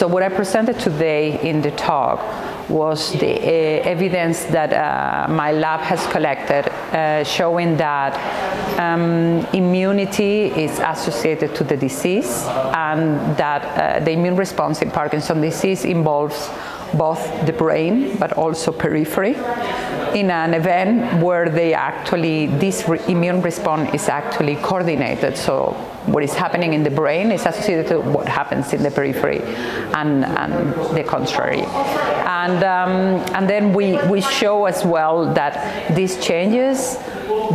So what I presented today in the talk was the uh, evidence that uh, my lab has collected uh, showing that um, immunity is associated to the disease and that uh, the immune response in Parkinson's disease involves both the brain but also periphery in an event where they actually this re immune response is actually coordinated. So what is happening in the brain is associated to what happens in the periphery and, and the contrary and um, and then we we show as well that these changes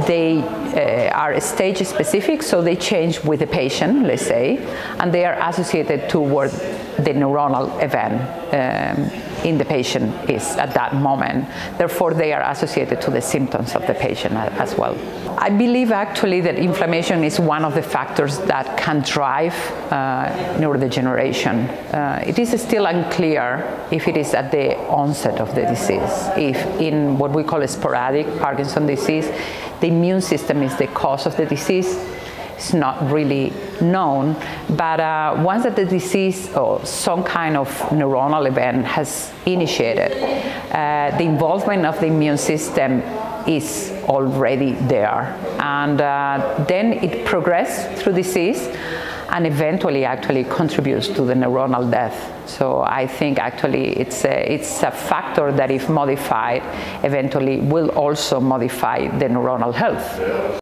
they uh, are stage specific, so they change with the patient, let's say, and they are associated to what the neuronal event um, in the patient is at that moment. Therefore, they are associated to the symptoms of the patient as well. I believe actually that inflammation is one of the factors that can drive uh, neurodegeneration. Uh, it is still unclear if it is at the onset of the disease, if in what we call sporadic Parkinson disease, the immune system is the cause of the disease it's not really known. But uh, once that the disease or some kind of neuronal event has initiated, uh, the involvement of the immune system is already there. And uh, then it progresses through disease and eventually actually contributes to the neuronal death. So I think actually it's a, it's a factor that if modified, eventually will also modify the neuronal health.